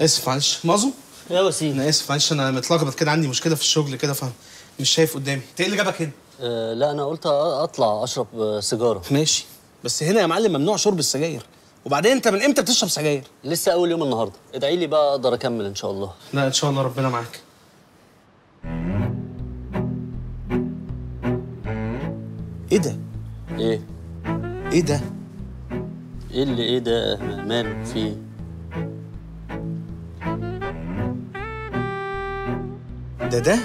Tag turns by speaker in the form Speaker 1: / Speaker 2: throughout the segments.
Speaker 1: آسف معلش. مازو؟
Speaker 2: يا وسيم
Speaker 1: أنا آسف معلش أنا متلخبط كده عندي مشكلة في الشغل كده فاهم مش شايف قدامي. انت إيه اللي جابك هنا.
Speaker 2: آه لا أنا قلت أطلع أشرب آه، سيجارة.
Speaker 1: ماشي. بس هنا يا معلم ممنوع شرب السجاير. وبعدين أنت من إمتى بتشرب سجاير؟
Speaker 2: لسه أول يوم النهارده. ادعي لي بقى أقدر أكمل إن شاء الله.
Speaker 1: لا إن شاء الله ربنا معاك. إيه ده؟
Speaker 2: إيه؟
Speaker 1: إيه ده؟
Speaker 2: إيه اللي إيه ده؟ ماله؟ في
Speaker 1: ده ده.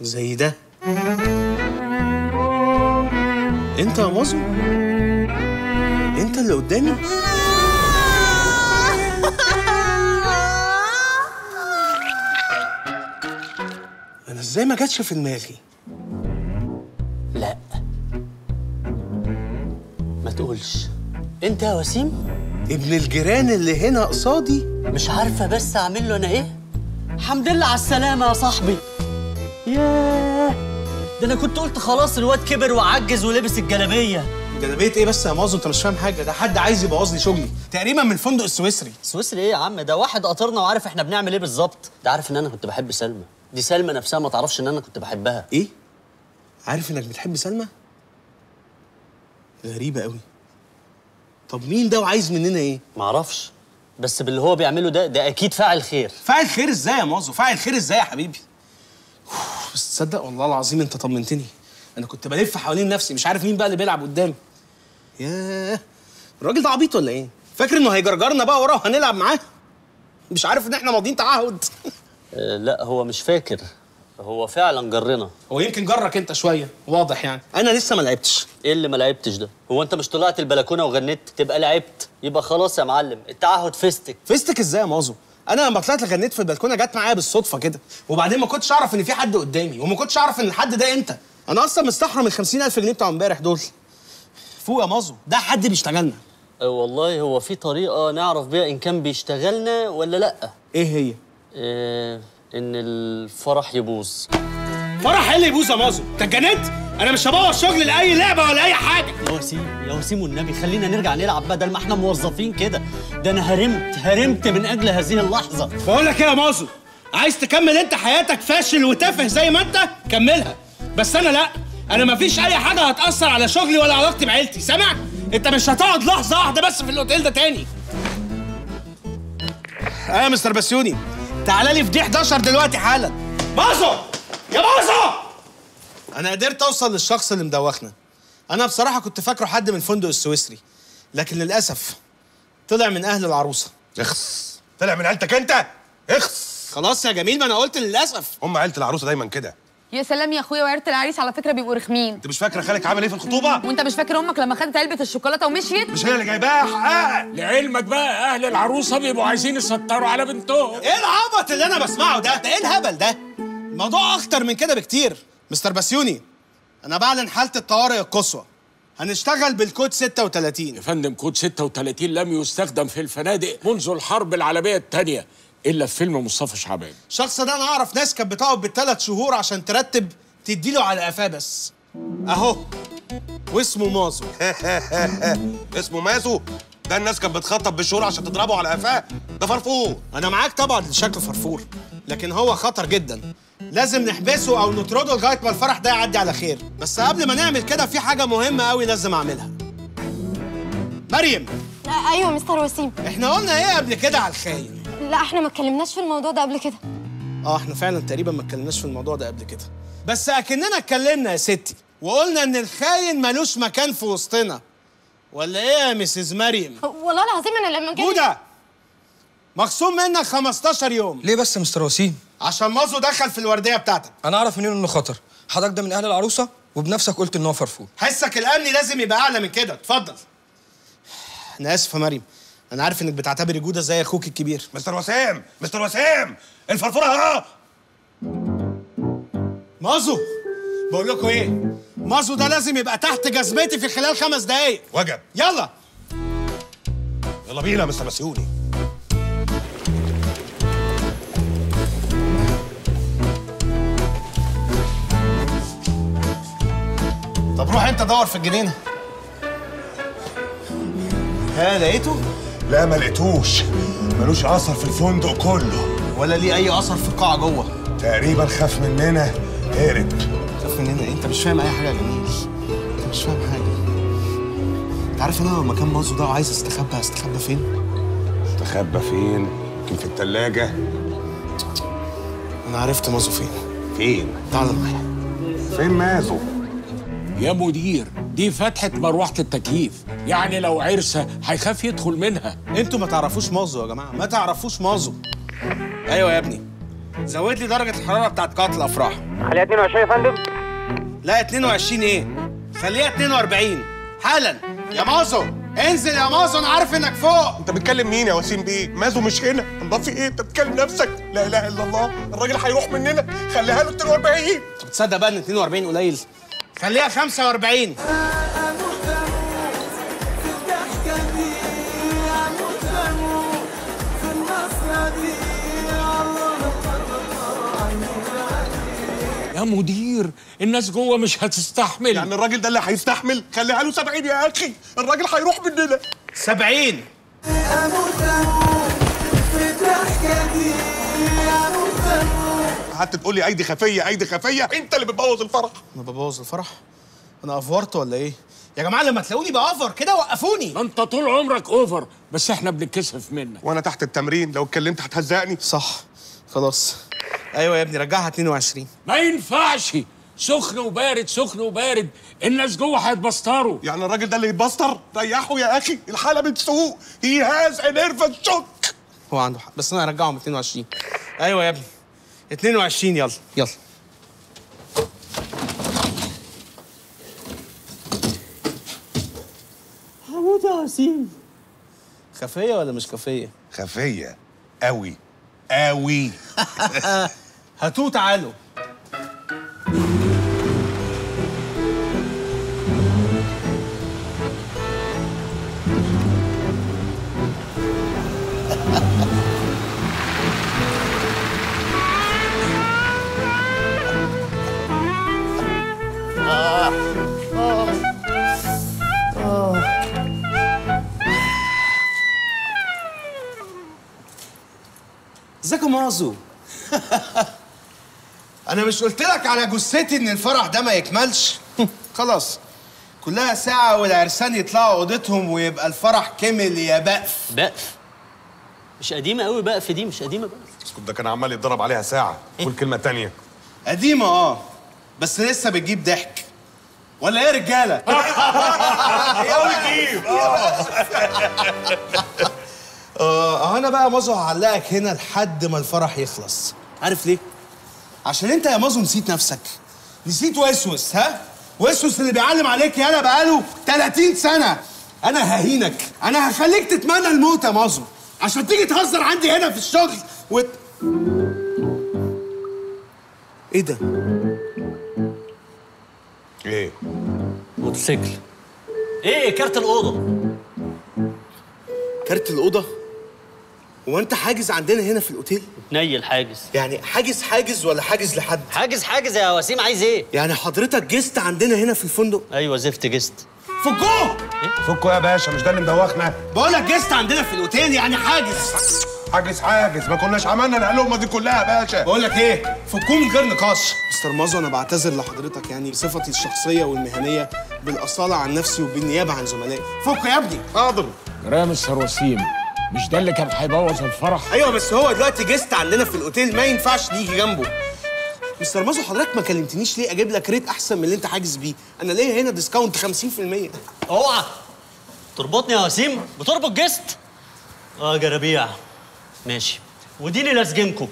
Speaker 1: زي ده. انت يا مازو. انت اللي قدامي. أنا إزاي ما جاتش في دماغي؟
Speaker 2: لا. ما تقولش. انت يا وسيم؟
Speaker 1: ابن الجيران اللي هنا قصادي.
Speaker 2: مش عارفة بس أعمل له أنا إيه؟ الحمد لله على السلامة يا صاحبي. ياه ده أنا كنت قلت خلاص الواد كبر وعجز ولبس الجلابية.
Speaker 1: جلابية إيه بس يا مازو أنت مش فاهم حاجة. ده حد عايز يبوظ لي شغلي. تقريبا من الفندق السويسري.
Speaker 2: سويسري إيه يا عم؟ ده واحد قاطرنا وعارف إحنا بنعمل إيه بالظبط. ده عارف إن أنا كنت بحب سلمى. دي سلمى نفسها ما تعرفش إن أنا كنت بحبها.
Speaker 1: إيه؟ عارف إنك بتحب سلمى؟ غريبة قوي طب مين ده وعايز مننا إيه؟
Speaker 2: معرفش. بس باللي هو بيعمله ده ده أكيد فاعل خير.
Speaker 1: فاعل خير إزاي يا مازو؟ فاعل خير إزاي يا حبيبي؟ بس تصدق والله العظيم أنت طمنتني. أنا كنت بلف حوالين نفسي مش عارف مين بقى اللي بيلعب قدامي. ياه الراجل ده عبيط ولا إيه؟ فاكر إنه هيجرجرنا بقى وراه وهنلعب معاه؟ مش عارف إن إحنا ماضيين تعهد.
Speaker 2: آه لا هو مش فاكر. هو فعلا جرنا.
Speaker 1: هو يمكن جرك انت شوية واضح يعني. أنا لسه ما لعبتش.
Speaker 2: إيه اللي ما لعبتش ده؟ هو أنت مش طلعت البلكونة وغنيت تبقى لعبت. يبقى خلاص يا معلم التعهد فيستك
Speaker 1: فيستك إزاي يا مازو؟ أنا لما طلعت غنيت في البلكونة جت معايا بالصدفة كده. وبعدين ما كنتش أعرف إن في حد قدامي وما كنتش أعرف إن الحد ده أنت. أنا أصلا مستحرم ال 50000 جنيه بتوع إمبارح دول. فوق يا مازو ده حد بيشتغلنا.
Speaker 2: والله هو في طريقة نعرف بيها إن كان بيشتغلنا ولا لأ؟
Speaker 1: إيه هي؟
Speaker 2: آه إن الفرح يبوظ.
Speaker 1: فرح إيه اللي يبوظ يا مازو؟ أنت اتجننت؟ أنا مش هبوظ شغل لأي لعبة ولا أي حاجة.
Speaker 2: يا وسيم يا وسيم والنبي خلينا نرجع نلعب بدل ما إحنا موظفين كده. ده أنا هرمت هرمت من أجل هذه اللحظة.
Speaker 1: بقول لك إيه يا مازو؟ عايز تكمل أنت حياتك فاشل وتافه زي ما أنت؟ كملها. بس أنا لأ. أنا مفيش أي حاجة هتأثر على شغلي ولا علاقتي بعيلتي. سامع؟ أنت مش هتقعد لحظة واحدة بس في الأوتيل ده تاني. آه يا مستر بسيوني. تعالى لي في دي 11 دلوقتي حالا. مازو يا مازو أنا قدرت أوصل للشخص اللي مدوخنا. أنا بصراحة كنت فاكره حد من الفندق السويسري لكن للأسف طلع من أهل العروسة.
Speaker 3: اخس. طلع من عيلتك أنت؟ اخس!
Speaker 1: خلاص يا جميل ما أنا قلت للأسف.
Speaker 3: هم عيلة العروسة دايما كده.
Speaker 4: يا سلام يا اخويا وعيلة العريس على فكرة بيبقوا رخمين.
Speaker 3: انت مش فاكرة خالك عمل إيه في الخطوبة؟
Speaker 4: وانت مش فاكر أمك لما خدت علبة الشوكولاتة ومشيت؟
Speaker 3: مش هي اللي جايباها؟ حقها.
Speaker 5: لعلمك بقى أهل العروسة بيبقوا عايزين يسطروا على بنتهم.
Speaker 1: إيه العبط اللي أنا بسمعه ده؟ ده إيه الهبل ده؟ الموضوع أخطر من كده بكتير. مستر بسيوني أنا بعلن حالة الطوارئ القصوى هنشتغل بالكود 36
Speaker 5: يا فندم كود 36 لم يستخدم في الفنادق منذ الحرب العالمية الثانية. إلا في فيلم مصطفى شعبان.
Speaker 1: الشخص ده أنا أعرف ناس كانت بتقعد بالثلاث شهور عشان ترتب تديله على قفاه بس. أهو. واسمه مازو.
Speaker 3: اسمه ماسو ده الناس كانت بتخطب بالشهور عشان تضربه على قفاه ده فرفور.
Speaker 1: أنا معاك طبعا شكله فرفور. لكن هو خطر جدا. لازم نحبسه أو نطرده لغاية ما الفرح ده يعدي على خير. بس قبل ما نعمل كده في حاجة مهمة قوي لازم أعملها. مريم.
Speaker 6: أيوه مستر وسيم.
Speaker 1: إحنا قلنا إيه قبل كده على الخاين؟
Speaker 6: لا إحنا ما اتكلمناش في الموضوع ده قبل كده.
Speaker 1: آه إحنا فعلا تقريبا ما اتكلمناش في الموضوع ده قبل كده. بس اكننا اتكلمنا يا ستي وقلنا إن الخاين ملوش مكان في وسطنا. ولا إيه يا مسز مريم؟
Speaker 6: والله العظيم أنا لما جيت
Speaker 1: بودا! مخصوم منك 15 يوم.
Speaker 7: ليه بس يا مستر وسيم؟
Speaker 1: عشان مازو دخل في الوردية بتاعتك.
Speaker 7: أنا أعرف منين انه خطر. حضرتك ده من أهل العروسة؟ وبنفسك قلت إن هو فرفور
Speaker 1: حسك الأمني لازم يبقى أعلى من كده. اتفضل. أنا آسف يا مريم. أنا عارف إنك بتعتبري جودة زي أخوك الكبير.
Speaker 3: مستر وسام مستر وسام الفرفورة اهو
Speaker 1: مازو بقول لكم إيه؟ مازو ده لازم يبقى تحت جزمتي في خلال خمس دقايق.
Speaker 3: وجب.
Speaker 1: يلا.
Speaker 3: يلا بينا مستر مسيوني.
Speaker 1: طب روح أنت دور في الجنينة. ها لقيته؟
Speaker 3: لا ما لقيتوش. ملوش اثر في الفندق كله.
Speaker 1: ولا ليه اي اثر في القاعة جوه.
Speaker 3: تقريبا خاف مننا. هرب
Speaker 1: خاف مننا إيه؟ انت مش فاهم أي حاجة يا جميل. انت مش فاهم حاجة. انت عارف أنا لو مكان مازو ده وعايز أستخبى. هستخبى فين؟
Speaker 3: أستخبى فين؟ يمكن في التلاجة.
Speaker 1: أنا عرفت مازو فين.
Speaker 3: فين؟
Speaker 1: تعال معايا
Speaker 3: فين مازو؟
Speaker 5: يا مدير دي فتحة مروحة التكييف. يعني لو عرسة هيخاف يدخل منها.
Speaker 1: أنتوا ما تعرفوش مازو يا جماعة. ما تعرفوش مازو. أيوه يا ابني. زود لي درجة الحرارة بتاعت قاعه الافراح
Speaker 8: خليها 22 يا فندم.
Speaker 1: لا 22 إيه؟ خليها 42 حالا. يا مازو انزل يا مازو أنا عارف إنك فوق.
Speaker 3: أنت بتكلم مين يا وسيم بيه؟ مازو مش هنا. الله في إيه؟ أنت بتكلم نفسك. لا إله إلا الله. الراجل هيروح مننا. خليها له 42
Speaker 1: انت بتصدق بقى إن 42 قليل؟ خليها 45
Speaker 5: يا مدير الناس جوه مش هتستحمل.
Speaker 3: يعني الراجل ده اللي هيستحمل؟ خليها له 70 يا أخي الراجل هيروح مننا.
Speaker 1: 70
Speaker 3: قعدت تقول لي أيدي خفية أيدي خفية أنت اللي بتبوظ الفرح.
Speaker 1: أنا ببوظ الفرح؟ أنا أفورت ولا إيه؟ يا جماعة لما تلاقوني بافر كده وقفوني.
Speaker 5: ما أنت طول عمرك over بس إحنا بنتكسف منك.
Speaker 3: وأنا تحت التمرين لو اتكلمت هتهزقني.
Speaker 1: صح خلاص. أيوه يا ابني رجعها 22
Speaker 5: ما ينفعش. سخن وبارد سخن وبارد. الناس جوه هيتبستروا.
Speaker 3: يعني الراجل ده اللي يتبستر ريحه يا أخي الحالة بتسوء he has nervous shock
Speaker 1: هو عنده حق بس أنا هرجعهم 22 أيوه يا ابني. 22 يلا يلا.
Speaker 2: هموت يا وسيم
Speaker 1: خفية ولا مش خفية؟
Speaker 3: خفية. قوي قوي
Speaker 1: هاتوه تعالوا. ازيك يا أنا مش قلت لك على جثتي إن الفرح ده ما يكملش. خلاص. كلها ساعة والعرسان يطلعوا أوضتهم ويبقى الفرح كمل يا بقف.
Speaker 2: بقف. مش قديمة قوي بقف دي مش قديمة بقى
Speaker 3: اسكت ده كان عمال يتضرب عليها ساعة. قول كلمة تانية.
Speaker 1: قديمة آه. بس لسه بتجيب ضحك. ولا إيه يا رجالة؟ آه أهو أنا بقى مازو هعلقك هنا لحد ما الفرح يخلص. عارف ليه؟ عشان انت يا مازو نسيت نفسك. نسيت وسوس ها؟ وسوس اللي بيعلم عليك يالا بقاله 30 سنة. أنا ههينك. أنا هخليك تتمنى الموت يا مازو عشان تيجي تهزر عندي هنا في الشغل وت... إيه ده؟
Speaker 3: إيه؟
Speaker 2: موتوسيكل. إيه كارت الأوضة؟
Speaker 1: كارت الأوضة؟ هو أنت حاجز عندنا هنا في الأوتيل؟
Speaker 2: نيل حاجز.
Speaker 1: يعني حاجز حاجز ولا حاجز لحد؟
Speaker 2: حاجز حاجز يا وسيم عايز إيه؟
Speaker 1: يعني حضرتك guest عندنا هنا في الفندق؟
Speaker 2: أيوه زفت guest.
Speaker 1: فكوه!
Speaker 3: فكوا يا باشا مش ده اللي مدوخنا؟
Speaker 1: بقول لك guest عندنا في الأوتيل يعني حاجز.
Speaker 3: حاجز حاجز. ما كناش عملنا العلومة دي كلها يا باشا.
Speaker 1: بقول لك إيه؟ فكوه من غير نقاش. مستر مازو أنا بعتذر لحضرتك يعني بصفتي الشخصية والمهنية بالأصالة عن نفسي وبالنيابة عن زملائي. فك يا ابني.
Speaker 3: حاضر.
Speaker 5: يا مستر وسيم مش ده اللي كان هيبوظ الفرح؟
Speaker 1: أيوه بس هو دلوقتي guest عندنا في الأوتيل ما ينفعش نيجي جنبه. مستر مازو حضرتك ما كلمتنيش ليه أجيب لك rate أحسن من اللي أنت حاجز بيه؟ أنا ليا هنا discount 50%
Speaker 2: أوعى. تربطني يا وسيم بتربط guest آه جرابيع. ماشي. وديني لأسجنكم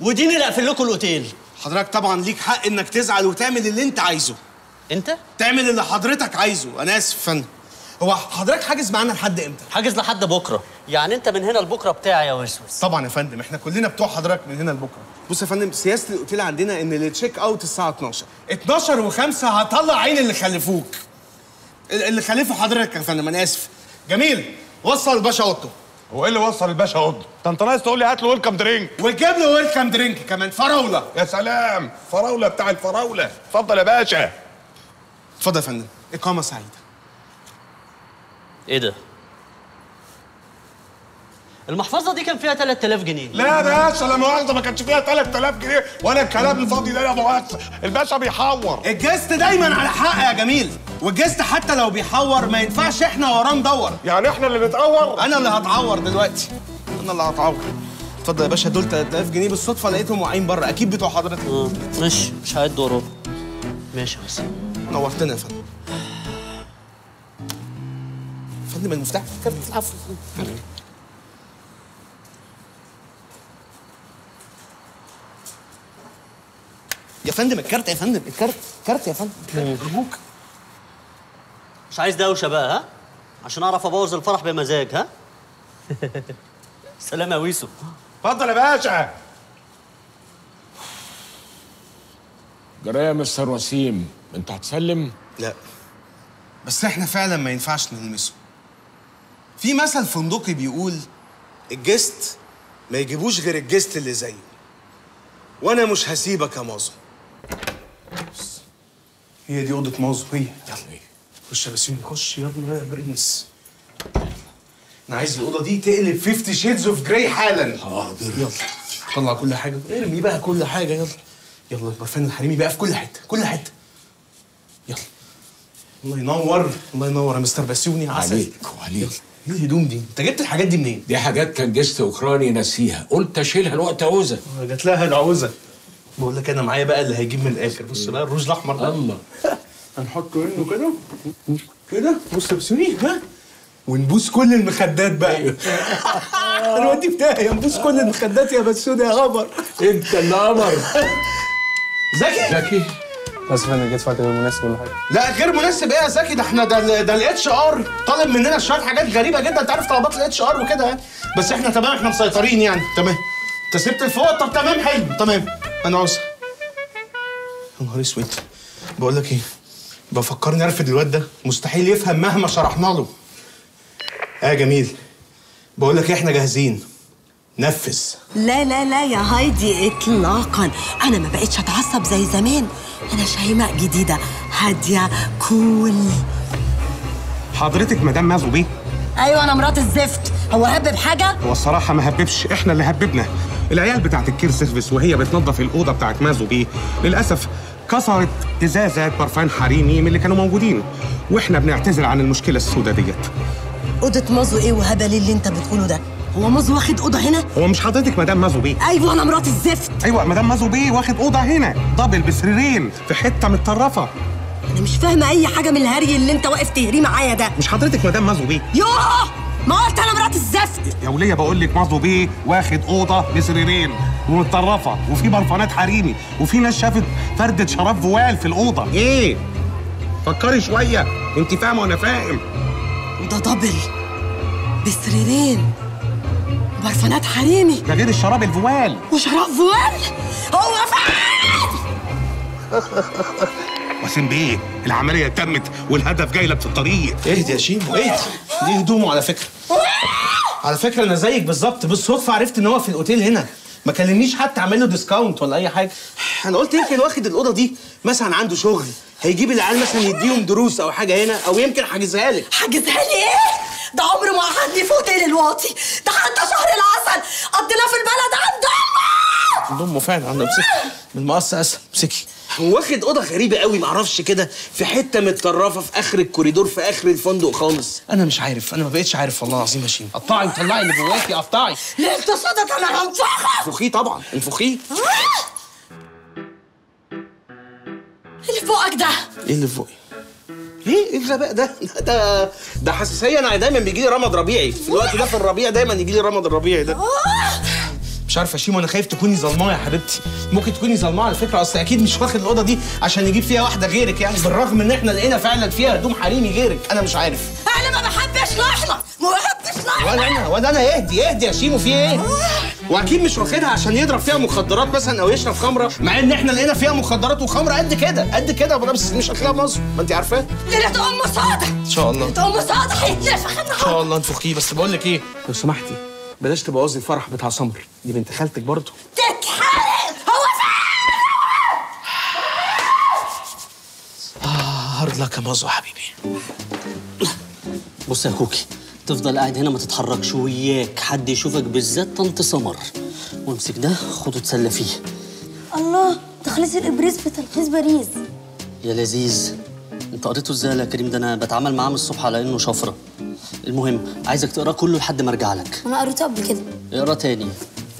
Speaker 2: وديني اللي اقفل لكم الأوتيل.
Speaker 1: حضرتك طبعا ليك حق إنك تزعل وتعمل اللي أنت عايزه.
Speaker 2: أنت؟
Speaker 1: تعمل اللي حضرتك عايزه. أنا آسف يا فندم هو حضرتك حاجز معانا لحد إمتى؟
Speaker 2: حاجز لحد بكرة. يعني أنت من هنا لبكرة بتاعي يا وسوس
Speaker 1: طبعا يا فندم إحنا كلنا بتوع حضرتك من هنا لبكرة. بص يا فندم سياسة الاوتيل عندنا إن ال check out الساعة 12 12 و5 هطلع عين اللي خلفوك. ال- اللي خلفوا حضرتك يا فندم أنا آسف. جميل وصل الباشا أوضته.
Speaker 3: هو إيه اللي وصل الباشا اوضه ده أنت ناقص تقول لي هات له welcome drink
Speaker 1: وجيب له welcome drink كمان فراولة.
Speaker 3: يا سلام فراولة بتاع الفراولة. اتفضل يا باشا.
Speaker 1: اتفضل يا فندم إقامة سعيدة.
Speaker 2: إيه ده؟ المحفظة دي كان فيها 3000 جنيه.
Speaker 3: لا يا باشا لا مؤاخذة ما كانش فيها 3000 جنيه ولا الكلام الفاضي ده يا مؤاخذه الباشا بيحور.
Speaker 1: الجست دايما على حق يا جميل. والجست حتى لو بيحور ما ينفعش إحنا وراه ندور.
Speaker 3: يعني إحنا اللي نتقور
Speaker 1: أنا اللي هتعور دلوقتي. أنا اللي هتعور. اتفضل يا باشا دول 3000 جنيه بالصدفة لقيتهم واقعين بره. أكيد بتوع حضرتك.
Speaker 2: ماشي مش هعد وراه ماشي يا حسين.
Speaker 1: نورتنا يا فندم. فندم المفتاح؟ كارت العفو يا فندم الكارت يا فندم الكارت كارت يا فندم. ارجوك
Speaker 2: مش عايز دوشة بقى ها؟ عشان أعرف أبوظ الفرح بمزاج ها؟ سلام يا ويسو.
Speaker 3: اتفضل يا باشا.
Speaker 5: جراية يا مستر وسيم أنت هتسلم؟
Speaker 1: لا. بس إحنا فعلا ما ينفعش نلمسه. في مثل فندقي بيقول الجست ما يجيبوش غير الجست اللي زيه وأنا مش هسيبك يا مازو. هي دي أوضة مازو هي. يلا خش يا بسيوني خش يلا يا برنس. أنا عايز الأوضة دي تقلب 50 shades of grey حالا. حاضر. يلا طلع كل حاجة. ارمي بقى كل حاجة يلا. يلا البرفان الحريمي بقى في كل حتة كل حتة. يلا. الله ينور الله ينور يا مستر بسيوني عسل.
Speaker 5: عليك وعليك.
Speaker 1: إيه الهدوم دي. انت جبت الحاجات دي منين؟
Speaker 5: دي حاجات كان guest أوكراني ناسيها قلت أشيلها لوقت عوزة.
Speaker 1: جات لها العوزة. بقول لك أنا معايا بقى اللي هيجيب من الآخر. بص بقى الروج الأحمر ده.
Speaker 5: الله.
Speaker 1: هنحط منه كده. كده؟ بص يا بسيوني ها؟ ونبوس كل المخدات بقى. الواد بتاعي. نبوس كل المخدات يا بسيوني يا قمر.
Speaker 5: أنت اللي قمر.
Speaker 1: زكي
Speaker 5: زكي
Speaker 8: اسف أنا جيت وقت غير مناسب ولا حاجة.
Speaker 1: لا غير مناسب. إيه يا زكي؟ ده إحنا ده ده ال HR طالب مننا شوية حاجات غريبة جدا. انت عارف طلبات ال HR وكده يعني. بس إحنا تمام إحنا مسيطرين يعني. تمام. انت سبت الفوق؟ طب تمام حلو. تمام. أنا عاوزها يا نهار اسود. بقول لك إيه؟ بفكرني ارفد الواد ده؟ مستحيل يفهم مهما شرحنا له. آه جميل. بقول لك إيه، إحنا جاهزين. نفذ.
Speaker 9: لا لا لا يا هايدي اطلاقا. أنا ما بقتش أتعصب زي زمان. أنا شيماء جديدة. هادية كول.
Speaker 3: حضرتك مدام مازو بيه؟
Speaker 9: أيوه أنا مرات الزفت. هو هبب حاجة؟
Speaker 3: هو الصراحة ما هببش. إحنا اللي هببنا. العيال بتاعت ال care service وهي بتنظف الأوضة بتاعت مازو بيه للأسف كسرت إزازة برفان حريمي من اللي كانوا موجودين. وإحنا بنعتذر عن المشكلة السوداء ديت.
Speaker 9: أوضة مازو إيه وهبل اللي أنت بتقوله ده؟ هو مازو واخد أوضة هنا؟
Speaker 3: هو مش حضرتك مدام مازو بيه
Speaker 9: أيوه أنا مرات الزفت.
Speaker 3: أيوه مدام مازو بيه واخد أوضة هنا double بسريرين في حتة متطرفة.
Speaker 9: أنا مش فاهمة أي حاجة من الهري اللي أنت واقف تهريه معايا ده.
Speaker 3: مش حضرتك مدام مازو بيه
Speaker 9: يوه! ما قلت أنا مرات الزفت.
Speaker 3: يا ولية بقول لك مازو بيه واخد أوضة بسريرين ومتطرفة وفي برفانات حريمي وفي ناس شافت فردة شراب فوال في الأوضة. إيه؟ فكري شوية أنت فاهمة وأنا فاهم.
Speaker 9: وده double بسريرين. وبرفانات حريمي.
Speaker 3: ده غير الشراب الفوال.
Speaker 9: وشراب فوال؟ هو فين
Speaker 3: وسيم بيه العملية تمت والهدف جاي لك في الطريق.
Speaker 1: اهدي يا شيمو اهدي. دي هدومه على فكرة. على فكرة أنا زيك بالظبط. بالصدفه عرفت إن هو في الأوتيل هنا. ما كلمنيش حتى أعمل له discount ولا أي حاجة. أنا قلت يمكن واخد الأوضة دي مثلا عنده شغل هيجيب العيال مثلا يديهم دروس أو حاجة هنا أو يمكن حاجزها لك
Speaker 9: حاجزها لي إيه؟ ده عمره ما في اوتيل الواطي. ده حتى شهر العسل. قضيناه في البلد عند أمه.
Speaker 1: عند أمه فعلا عند أمسكي. بالمقص اسهل أمسكي. واخد أوضة غريبة قوي معرفش كده في حتة متطرفة في آخر الكوريدور في آخر الفندق خالص. أنا مش عارف. أنا ما بقتش عارف والله العظيم يا شيمو قطعي وطلعي اللي جواكي قطعي.
Speaker 9: ليه انت صدق أنا هنفخك
Speaker 1: انفخيه طبعا انفخيه
Speaker 9: اللي فوقك ده.
Speaker 1: إيه اللي فوقي؟ إيه؟ إيه الغباء ده؟ ده ده حساسية. أنا دايما بيجي لي رمض ربيعي. في الوقت ده في الربيع دايما يجي لي رمض الربيعي ده. مش عارفه شيمو أنا خايف تكوني ظلماه يا حبيبتي. ممكن تكوني ظلماه على فكرة. أصل أكيد مش واخد الأوضة دي عشان يجيب فيها واحدة غيرك يعني. بالرغم إن إحنا لقينا فعلا فيها هدوم حريمي غيرك. أنا مش عارف.
Speaker 9: أنا ما بحبش لحمة. ما بحبش لحمة.
Speaker 1: ولا أنا ولا أنا. اهدي اهدي يا شيمو. في إيه؟ واكيد مش واخدها عشان يضرب فيها مخدرات مثلا أو يشرب خمرة مع إن إحنا لقينا فيها مخدرات وخمرة قد كده قد كده بس مش هتلاقيها مصر ما أنت عارفاه
Speaker 9: ليلة أم صادق!
Speaker 1: إن شاء الله.
Speaker 9: ليلة أم هيتنفخ إن
Speaker 1: شاء الله انفخيه بس بقول لك إيه؟ لو سمحتي بلاش تبوظي الفرح بتاع سمر. دي بنت خالتك برضه.
Speaker 9: تتحرق! هو فين؟
Speaker 1: hard luck يا مازو حبيبي.
Speaker 2: بص يا كوكي تفضل قاعد هنا ما تتحركش وإياك. حد يشوفك بالذات طنط سمر. وامسك ده خده اتسلى فيه.
Speaker 10: الله تخليص الإبريز في تلخيص باريس.
Speaker 2: يا لذيذ. انت قريته إزاي يا كريم؟ ده أنا بتعامل معاه من الصبح على انه شفرة. المهم عايزك تقراه كله لحد ما ارجع لك.
Speaker 10: أنا قريته قبل كده.
Speaker 2: اقرأ تاني.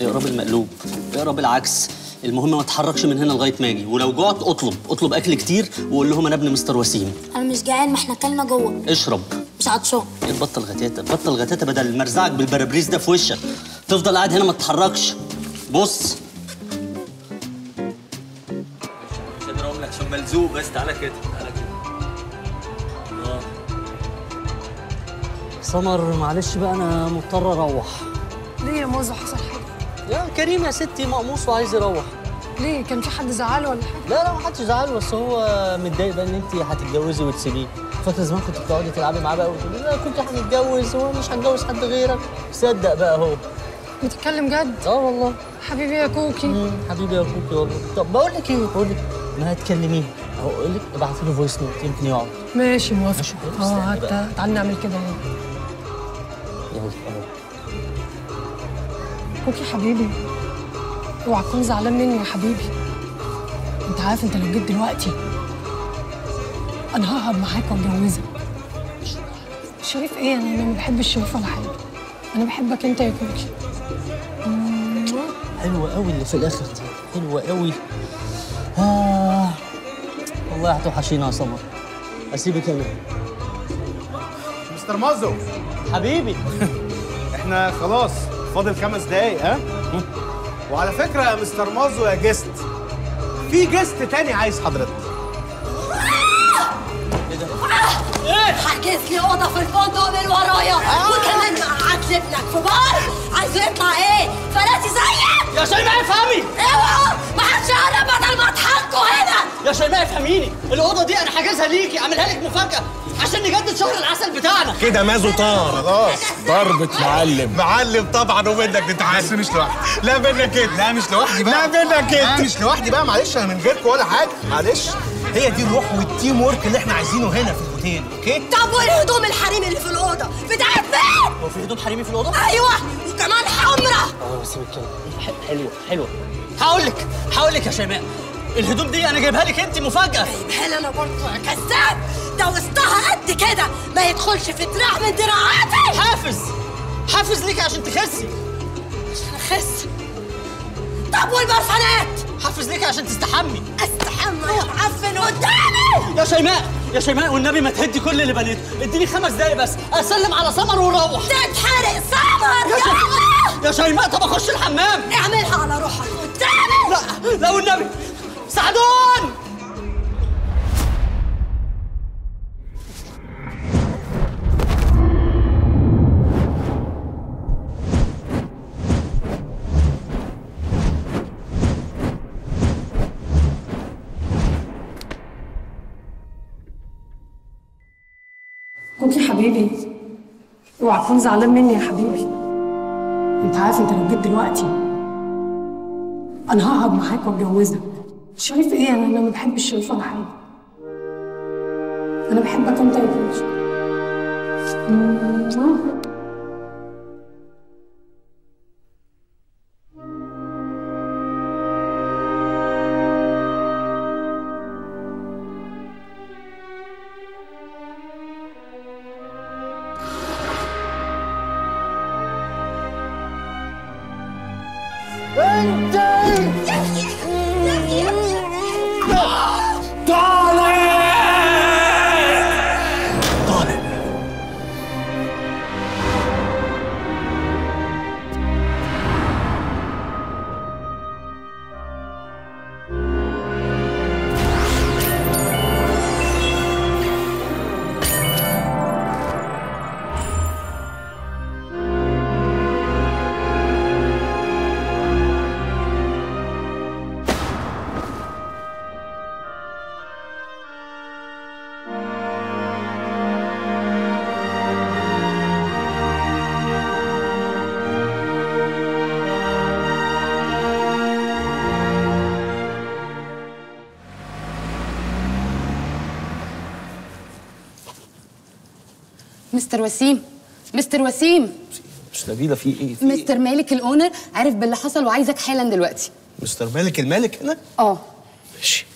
Speaker 2: اقرأ بالمقلوب. اقرأ بالعكس. المهم ما تتحركش من هنا لغاية ما أجي. ولو جوعت اطلب. اطلب أكل كتير وقول لهم أنا ابن مستر وسيم.
Speaker 10: أنا مش جعان ما إحنا أكلنا جوه.
Speaker 2: اشرب.
Speaker 10: مش عطشان
Speaker 2: بطل غتاتة بطل غتاتة بدل مرزعك بالبرابريز ده في وشك. تفضل قاعد هنا ما تتحركش. بص. مش قادر أقول لك عشان ملزوق بس تعالى كده تعالى كده. آه. سمر معلش بقى أنا مضطر أروح.
Speaker 11: ليه يا موزة؟ حصل حاجة؟
Speaker 2: يا كريم يا ستي مقموص وعايز يروح.
Speaker 11: ليه؟ كان في حد زعله ولا حاجة؟
Speaker 2: لا لا ما حدش زعله بس هو متضايق بقى إن انت هتتجوزي وتسيبيه. فاكره زمان كنت بتقعدي تلعبي معاه بقى وتقولي لا كنت هنتجوز هو مش هتجوز حد غيرك. صدق بقى هو.
Speaker 11: بتتكلم جد؟
Speaker 2: آه والله.
Speaker 11: حبيبي يا كوكي.
Speaker 2: حبيبي يا كوكي والله. طب بقول لك إيه بقول لك ما هتكلميه اهو أقول لك ابعتي له voice note يمكن يقعد.
Speaker 11: ماشي موافق. آه
Speaker 2: بقى.
Speaker 11: تعالى نعمل كده.
Speaker 2: يلا. اهو
Speaker 11: كوكي حبيبي اوعى تكون زعلان مني يا حبيبي. انت عارف انت لو جيت دلوقتي أنا ههرب معاك واتجوزك شريف إيه؟ أنا أنا ما بحبش شريف ولا حاجة. أنا بحبك أنت يا كوكي
Speaker 2: حلوة قوي اللي في الآخر دي. حلوة قوي. آه. والله هتوحشينا يا سمر. أسيبك أنا
Speaker 1: مستر مازو.
Speaker 2: حبيبي.
Speaker 1: إحنا خلاص فاضل خمس دقايق ها؟ وعلى فكرة يا مستر مازو يا جست في جست تاني عايز حضرتك.
Speaker 9: حجز لي اوضه في الفندق من ورايا. وكمان قعدت ابنك. في بار عايز يطلع إيه؟ فلاتي زيك
Speaker 2: يا شيماء افهمي.
Speaker 9: اوعوا ما حدش يقرب بدل ما اضحكوا هنا.
Speaker 2: يا شيماء افهميني. الأوضة دي أنا حاجزها ليكي أعملها لك مفاجأة. عشان نجدد شهر العسل بتاعنا.
Speaker 3: كده مازو طار؟ خلاص
Speaker 5: ضربة معلم
Speaker 3: معلم طبعا ومنك تتعلم.
Speaker 1: بس مش لوحدي.
Speaker 3: لا منك انت.
Speaker 1: لا مش لوحدي بقى.
Speaker 3: لا منك
Speaker 1: لا
Speaker 3: انت.
Speaker 1: مش لوحدي بقى. معلش أنا من غيركم ولا حاجة. معلش. هي دي الروح وال teamwork اللي إحنا عايزينه هنا في الأوتيل okay؟
Speaker 9: طب والهدوم الحريم اللي في الأوضة؟ بتاعت فين؟
Speaker 2: هو في هدوم حريمي في الأوضة؟
Speaker 9: أيوه وكمان حمرا
Speaker 2: آه بس الكلام ح- حلوة حلوة. هقول لك هقول لك يا شيماء. الهدوم دي أنا جايبها لك أنت مفاجأة.
Speaker 9: هل أنا برضه يا كذاب ده وسطها قد كده. ما يدخلش في دراع من دراعاتي.
Speaker 2: حافز حافز ليكي عشان تخسي.
Speaker 9: عشان أخس. طب والبرفانات؟
Speaker 2: حافز ليكي عشان تستحمي.
Speaker 9: استحمى يا معفن قدامي!
Speaker 2: يا شيماء! يا شيماء والنبي ما تهدي كل اللي بنيته. اديني خمس دقايق بس أسلم على سمر وروح.
Speaker 9: تتحرق سمر
Speaker 2: يا
Speaker 9: يا
Speaker 2: شيماء يا شيماء طب أخش الحمام.
Speaker 9: اعملها على روحك. قدامي!
Speaker 2: لا لا والنبي. سعدون!
Speaker 11: حبيبي. اوعى تكون زعلان مني يا حبيبي. انت عارف انت لو جيت دلوقتي أنا هقعد معاك واتجوزك. شايف إيه؟ أنا أنا ما بحبش شريف ولا حاجة أنا بحبك انت يا كوكي
Speaker 4: مستر وسيم. مستر وسيم.
Speaker 1: مش نبيلة في إيه؟ في إيه؟
Speaker 4: مستر مالك ال owner عارف باللي حصل وعايزك حالا دلوقتي.
Speaker 1: مستر مالك المالك هنا
Speaker 4: آه.
Speaker 1: ماشي.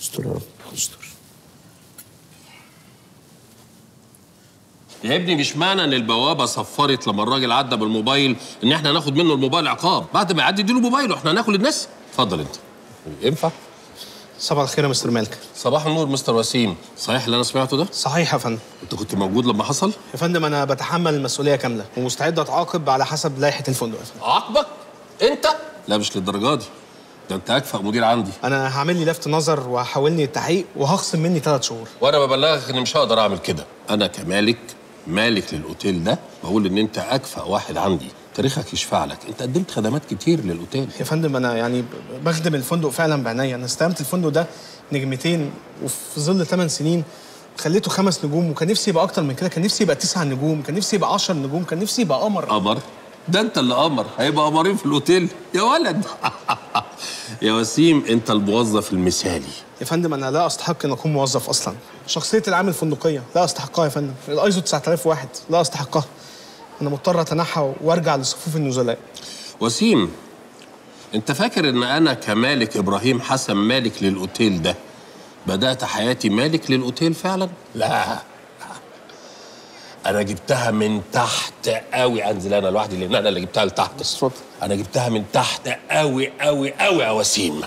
Speaker 1: استر يا رب استر.
Speaker 12: يا ابني مش معنى إن البوابة صفرت لما الراجل عدى بالموبايل إن إحنا هناخد منه الموبايل عقاب بعد ما يعدي اديله موبايله إحنا هناكل الناس. اتفضل أنت. ينفع؟
Speaker 1: صباح الخير يا مستر مالك.
Speaker 12: صباح النور مستر وسيم. صحيح اللي أنا سمعته ده؟
Speaker 1: صحيح يا فندم.
Speaker 12: أنت كنت موجود لما حصل؟
Speaker 1: يا فندم أنا بتحمل المسؤولية كاملة ومستعد أتعاقب على حسب لائحة الفندق. يا فندم
Speaker 12: عاقبك؟ أنت؟ لا مش للدرجة دي. ده أنت أكفأ مدير عندي.
Speaker 1: أنا هعمل لي لفت نظر وهحولني التحقيق وهخصم مني ثلاث شهور.
Speaker 12: وأنا ببلغك إني مش هقدر أعمل كده. أنا كمالك مالك للأوتيل ده بقول إن أنت أكفأ واحد عندي. تاريخك يشفع لك. انت قدمت خدمات كتير للاوتيل
Speaker 1: يا فندم أنا يعني بخدم الفندق فعلا بعناية أنا استلمت الفندق ده نجمتين وفي ظل 8 سنين خليته خمس نجوم وكان نفسي يبقى أكتر من كده. كان نفسي يبقى تسع نجوم كان نفسي يبقى 10 نجوم كان نفسي يبقى قمر.
Speaker 12: قمر؟ ده أنت اللي قمر. هيبقى قمرين في الاوتيل يا ولد. يا وسيم أنت الموظف المثالي.
Speaker 1: يا فندم أنا لا أستحق أن أكون موظف أصلا. شخصيه العامل الفندقية لا أستحقها يا فندم. الأيزو 9001 لا أستحقها. أنا مضطر أتنحى وأرجع لصفوف النزلاء.
Speaker 12: وسيم أنت فاكر إن أنا كمالك إبراهيم حسن مالك للأوتيل ده؟ بدأت حياتي مالك للأوتيل فعلا؟ لا. أنا جبتها من تحت قوي أنزل أنا لوحدي لأن أنا اللي جبتها لتحت.
Speaker 1: اتفضل.
Speaker 12: أنا جبتها من تحت قوي قوي قوي يا وسيم.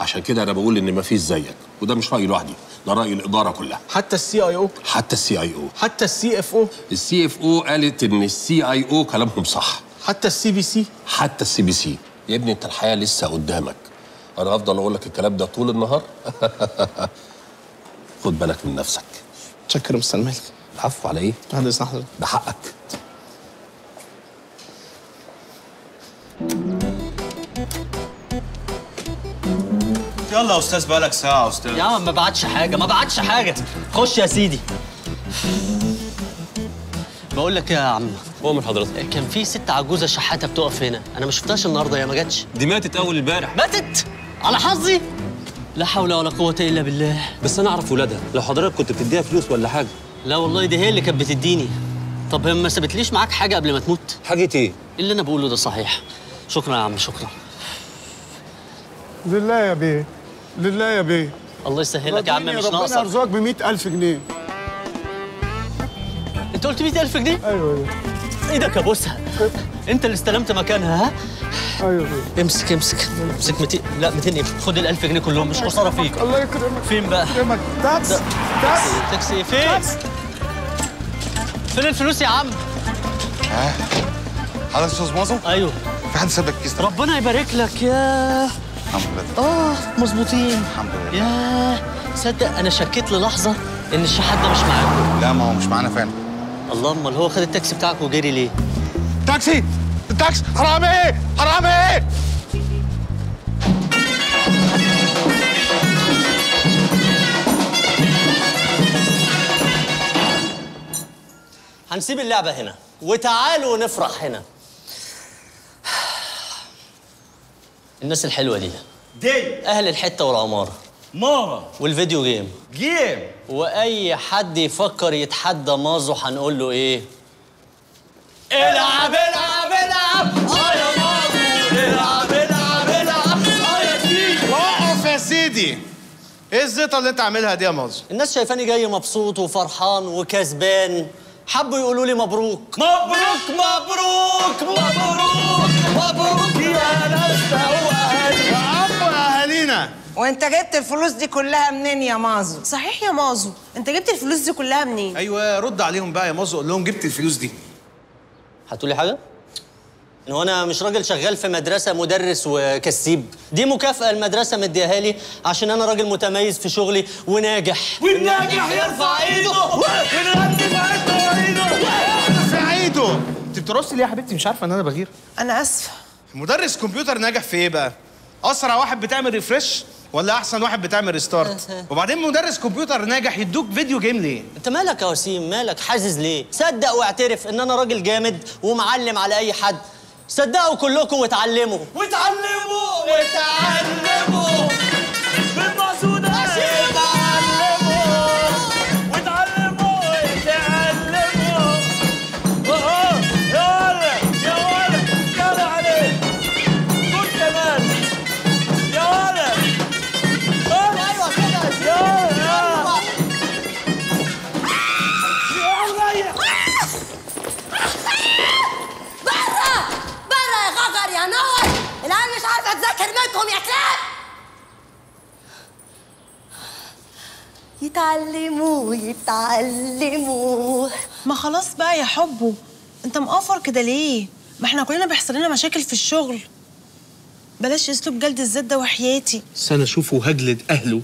Speaker 12: عشان كده أنا بقول إن مفيش زيك وده مش رايي لوحدي ده رأي الإدارة كلها.
Speaker 1: حتى ال CEO
Speaker 12: حتى ال CEO
Speaker 1: حتى ال
Speaker 12: CFO ال CFO قالت إن ال CEO كلامهم صح.
Speaker 1: حتى ال CBC
Speaker 12: حتى ال CBC يا ابني أنت الحياة لسه قدامك. أنا هفضل أقول لك الكلام ده طول النهار. خد بالك من نفسك.
Speaker 1: شكر يا مستر مالك.
Speaker 12: العفو على إيه؟
Speaker 1: بعد اذن حضرتك
Speaker 12: ده حقك
Speaker 13: يلا يا أستاذ بقالك ساعة يا أستاذ.
Speaker 2: يا عم ما بعتش حاجة ما بعتش حاجة. خش يا سيدي. بقول لك يا عم
Speaker 13: هو من حضرتك.
Speaker 2: كان في ست عجوزة شحاتة بتقف هنا. أنا ما شفتهاش النهارده هي ما جاتش.
Speaker 13: دي ماتت أول امبارح.
Speaker 2: ماتت؟ على حظي؟ لا حول ولا قوة إلا بالله.
Speaker 13: بس أنا أعرف ولادها. لو حضرتك كنت بتديها فلوس ولا حاجة.
Speaker 2: لا والله دي هي اللي كانت بتديني. طب هي ما سابتليش معاك حاجة قبل ما تموت؟
Speaker 13: حاجة إيه؟
Speaker 2: اللي أنا بقوله ده صحيح. شكرا يا عم شكرا.
Speaker 14: لله يا بيه. لله يا بيه.
Speaker 2: الله يسهلك يا عم مش
Speaker 14: ربنا
Speaker 2: ناقصك.
Speaker 14: يرزقك ب 100000 جنيه.
Speaker 2: انت قلت 100000 جنيه؟
Speaker 14: أيوه أيوه.
Speaker 2: إيدك ابوسها انت اللي استلمت مكانها ها؟
Speaker 14: أيوه
Speaker 2: امسك امسك امسك 200 لا 200 إيه خد ال 1000 جنيه كلهم مش خسارة فيك.
Speaker 14: الله يكرمك.
Speaker 2: فين بقى؟
Speaker 14: يكرمك. تاكس تاكس
Speaker 2: تاكسي. فين؟ فين الفلوس يا عم؟
Speaker 15: حضرتك أستاذ مازو؟
Speaker 2: أيوه.
Speaker 15: في حد ساب لك الكيس ده؟
Speaker 2: ربنا يبارك لك يا
Speaker 15: الحمد لله.
Speaker 2: آه مظبوطين.
Speaker 15: الحمد لله.
Speaker 2: يا صدق أنا شكيت للحظة إن الشحات ده مش معاكم.
Speaker 15: لا ما هو مش معانا فعلا.
Speaker 2: الله امال هو خد التاكسي بتاعك وجري ليه؟
Speaker 15: تاكسي! التاكسي! حرامي حرامي
Speaker 2: هنسيب اللعبة هنا وتعالوا نفرح هنا. الناس الحلوة دي.
Speaker 13: دي.
Speaker 2: أهل الحتة والعمارة.
Speaker 13: ماما.
Speaker 2: وال video
Speaker 13: game.
Speaker 2: game. وأي حد يفكر يتحدى مازو هنقول له إيه؟ العب العب العب. آه يا مازو. العب العب العب. آه يا سيدي.
Speaker 1: وقف يا سيدي. إيه الزيطة اللي أنت عاملها دي يا مازو؟
Speaker 2: الناس شايفاني جاي مبسوط وفرحان وكسبان. حبوا يقولوا لي مبروك.
Speaker 13: مبروك مبروك مبروك. مبروك يا ناس
Speaker 1: يا عم اهالينا
Speaker 16: وانت جبت الفلوس دي كلها منين يا مازو؟ صحيح يا مازو. انت جبت الفلوس دي كلها منين؟
Speaker 1: أيوه رد عليهم بقى يا مازو. قول لهم جبت الفلوس دي.
Speaker 2: هتقولي حاجة؟ إن هو أنا مش راجل شغال في مدرسة مدرس وكسيب. دي مكافأة المدرسة مديها لي عشان أنا راجل متميز في شغلي وناجح.
Speaker 13: والناجح يرفع إيده. والغني يرفع إيده.
Speaker 1: في عيده انت بتبصي ليه يا حبيبتي؟ مش عارفة ان أنا بغير.
Speaker 16: أنا آسفة.
Speaker 1: مدرس كمبيوتر ناجح في إيه بقى؟ أسرع واحد بتعمل refresh ولا أحسن واحد بتعمل restart وبعدين مدرس كمبيوتر ناجح يدوك video game ليه؟
Speaker 2: أنت مالك يا وسيم؟ مالك؟ حازز ليه؟ صدق واعترف إن أنا راجل جامد ومعلم على أي حد. صدقوا كلكم واتعلموا
Speaker 13: وتعلموا! وتعلموا!
Speaker 9: يتعلموا يتعلموا.
Speaker 16: ما خلاص بقى يا حبه انت مقفر كده ليه؟ ما إحنا كلنا بيحصل لنا مشاكل في الشغل. بلاش اسلوب جلد الذات ده وحياتي.
Speaker 1: بس أنا أشوفه هجلد أهله.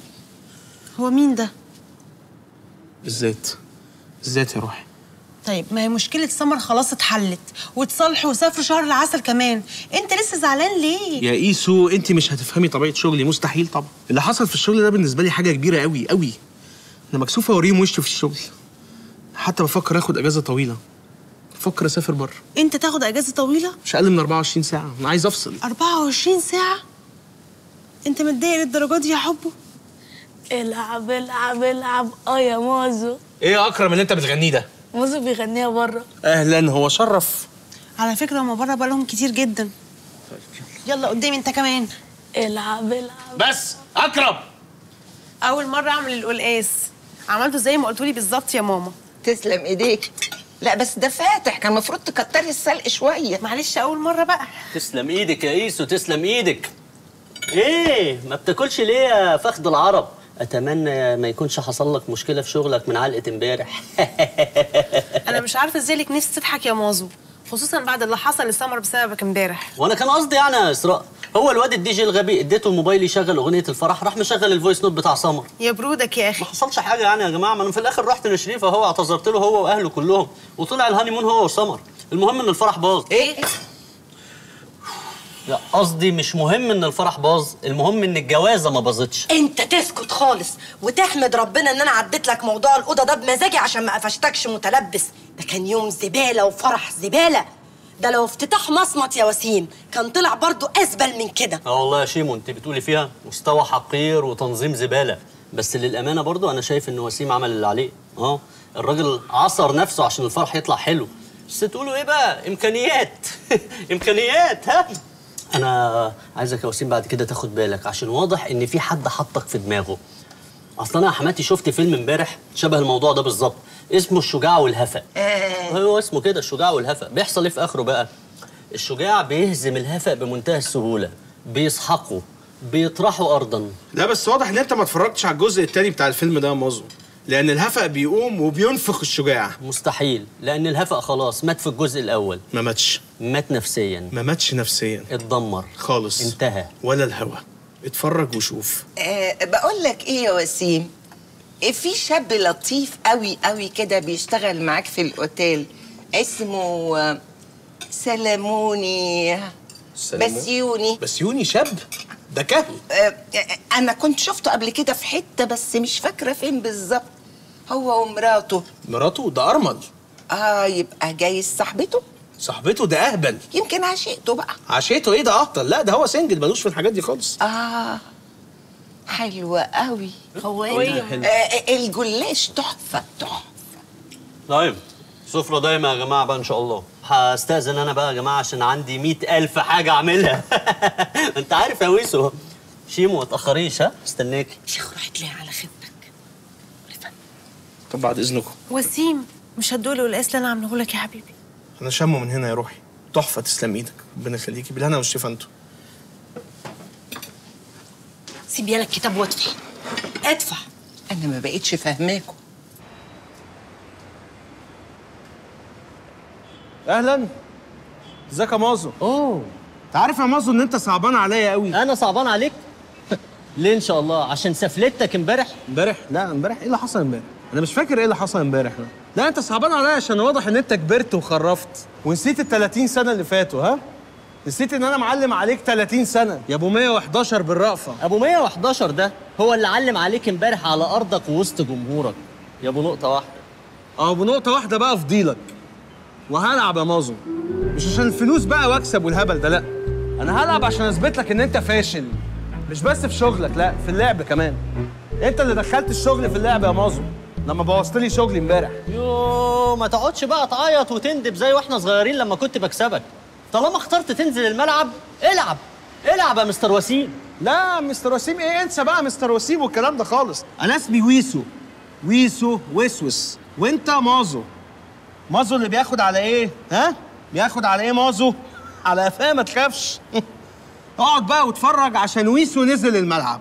Speaker 16: هو مين ده؟
Speaker 1: بالذات بالذات يا روحي.
Speaker 16: طيب ما هي مشكلة سمر خلاص اتحلت واتصالحوا وسافروا شهر العسل كمان. انت لسه زعلان ليه؟
Speaker 1: يا إيسو انت مش هتفهمي طبيعة شغلي مستحيل طبعا. اللي حصل في الشغل ده بالنسبة لي حاجة كبيرة قوي قوي أنا مكسوف أوريهم وشي في الشغل. حتى بفكر آخد أجازة طويلة. بفكر أسافر بره.
Speaker 16: أنت تاخد أجازة طويلة؟
Speaker 1: مش أقل من 24 ساعة. أنا عايز أفصل.
Speaker 16: 24 ساعة؟ أنت متضايق للدرجة دي يا حبه
Speaker 10: العب العب العب. آه يا مازو.
Speaker 1: إيه يا أكرم اللي أنت بتغنيه ده؟
Speaker 10: مازو بيغنيها بره.
Speaker 1: أهلا هو شرف.
Speaker 16: على فكرة هما بره بقالهم كتير جدا. يلا قدامي أنت كمان.
Speaker 10: العب العب.
Speaker 1: بس أكرم!
Speaker 16: أول مرة أعمل القلقاس. عملته زي ما قلتولي بالظبط يا ماما.
Speaker 17: تسلم ايديك. لا بس ده فاتح. كان المفروض تكتري السلق شوية.
Speaker 16: معلش أول مرة بقى.
Speaker 2: تسلم إيدك يا إيسو تسلم إيدك. إيه ما بتاكلش ليه يا فخد العرب؟ أتمنى ما يكونش حصل لك مشكلة في شغلك من علقة امبارح.
Speaker 16: أنا مش عارفة إزاي لك نفسي تضحك يا مازو خصوصا بعد اللي حصل لسمر بسببك امبارح.
Speaker 2: وأنا كان قصدي يعني يا إسراء. هو الواد الدي جي الغبي اديته الموبايل يشغل اغنية الفرح راح مشغل ال voice note بتاع سمر
Speaker 16: يا برودك يا أخي.
Speaker 2: ما حصلش حاجة يعني يا جماعة ما أنا في الآخر رحت لشريف أهو اعتذرت له هو وأهله كلهم وطلع ال honeymoon هو وسمر المهم إن الفرح باظ.
Speaker 17: إيه؟
Speaker 2: لا قصدي مش مهم إن الفرح باظ المهم إن الجوازة ما باظتش.
Speaker 9: أنت تسكت خالص وتحمد ربنا إن أنا عديت لك موضوع الأوضة ده بمزاجي عشان ما قفشتكش متلبس. ده كان يوم زبالة وفرح زبالة. ده لو افتتاح مصمت يا وسيم كان طلع برضو ازبل من كده.
Speaker 2: آه والله يا شيمو أنت بتقولي فيها مستوى حقير وتنظيم زبالة. بس للأمانة برضو أنا شايف إن وسيم عمل اللي عليه. آه الراجل عصر نفسه عشان الفرح يطلع حلو. بس تقولوا إيه بقى؟ إمكانيات. إمكانيات ها؟ أنا عايزك يا وسيم بعد كده تاخد بالك عشان واضح إن في حد حطك في دماغه. أصلا أنا يا حماتي شفت فيلم امبارح شبه الموضوع ده بالظبط. اسمه الشجاع والهفا. هو اسمه كده الشجاع والهفا. بيحصل إيه في آخره بقى؟ الشجاع بيهزم الهفا بمنتهى السهولة بيسحقه بيطرحه ارضا.
Speaker 1: لا بس واضح إن أنت ما اتفرجتش على الجزء التاني بتاع الفيلم ده يا مازو. لأن الهفق بيقوم وبينفخ الشجاع.
Speaker 2: مستحيل لأن الهفا خلاص مات في الجزء الأول.
Speaker 1: ما ماتش.
Speaker 2: مات نفسيا.
Speaker 1: ما ماتش نفسيا.
Speaker 2: اتدمر.
Speaker 1: خالص.
Speaker 2: انتهى.
Speaker 1: ولا الهوا. اتفرج وشوف.
Speaker 17: آه بقول لك إيه يا وسيم؟ في شاب لطيف قوي قوي كده بيشتغل معاك في الاوتيل اسمه سلموني
Speaker 1: سلمون؟
Speaker 17: بسيوني
Speaker 1: بسيوني شاب ده كهل
Speaker 17: آه، أنا كنت شفته قبل كده في حتة بس مش فاكرة فين بالظبط. هو ومراته.
Speaker 1: مراته ده أرمل.
Speaker 17: آه يبقى جايز صاحبته؟
Speaker 1: صاحبته ده أهبل.
Speaker 17: يمكن عشقته بقى.
Speaker 1: عشيقته إيه ده اهطل لا ده هو single ملوش في الحاجات دي خالص.
Speaker 17: آه. حلوة قوي.
Speaker 2: قوية. حلو.
Speaker 17: آه آه، الجلاش تحفة تحفة.
Speaker 2: طيب سفرة دايما يا جماعة بقى إن شاء الله. هستأذن أنا بقى يا جماعة عشان عندي مئة ألف حاجة أعملها. أنت عارف يا ويسو. شيمو ما تأخريش ها؟ استناكي
Speaker 16: شيخ راحت ليه على خدمتك.
Speaker 1: طب بعد إذنكم.
Speaker 16: وسيم مش هتدوق القلقاس اللي أنا عامله لك يا حبيبي.
Speaker 1: أنا شامه من هنا يا روحي. تحفة تسلم إيدك. ربنا يخليكي. بالهنا والشفا أنتوا.
Speaker 9: سيب يالا الكتاب وادفع. ادفع.
Speaker 17: أنا ما بقتش فاهماكم.
Speaker 1: أهلا. إزيك يا مازو؟ أوه. أنت عارف يا مازو إن أنت صعبان عليا قوي.
Speaker 2: أنا صعبان عليك؟ ليه إن شاء الله؟ عشان سفلتك امبارح؟
Speaker 1: امبارح؟ لا امبارح. إيه اللي حصل امبارح؟ أنا مش فاكر إيه اللي حصل امبارح. ده لا أنت صعبان عليا عشان واضح إن أنت كبرت وخرفت. ونسيت ال 30 سنة اللي فاتوا ها؟ نسيت إن أنا معلم عليك 30 سنة. يا أبو 111 بالرأفة.
Speaker 2: أبو 111 ده هو اللي علم عليك امبارح على أرضك ووسط جمهورك. يا أبو نقطة واحدة.
Speaker 1: آه بنقطه واحدة بقى افضيلك وهلعب يا مازو. مش عشان الفلوس بقى واكسب والهبل ده لا. أنا هلعب عشان أثبت لك إن أنت فاشل. مش بس في شغلك لا في اللعب كمان. أنت اللي دخلت الشغل في اللعب يا مازو لما بوظت لي شغلي امبارح.
Speaker 2: يوه ما تقعدش بقى تعيط وتندب زي وإحنا صغيرين لما كنت بكسبك. طالما اخترت تنزل الملعب العب. العب يا مستر وسيم.
Speaker 1: لا مستر وسيم إيه انسى بقى مستر وسيم والكلام ده خالص. أنا اسمي ويسو. ويسو وسوس وانت مازو. مازو اللي بياخد على إيه؟ ها؟ بياخد على إيه مازو؟ على قفاه ما تخافش. اقعد بقى واتفرج عشان ويسو نزل الملعب.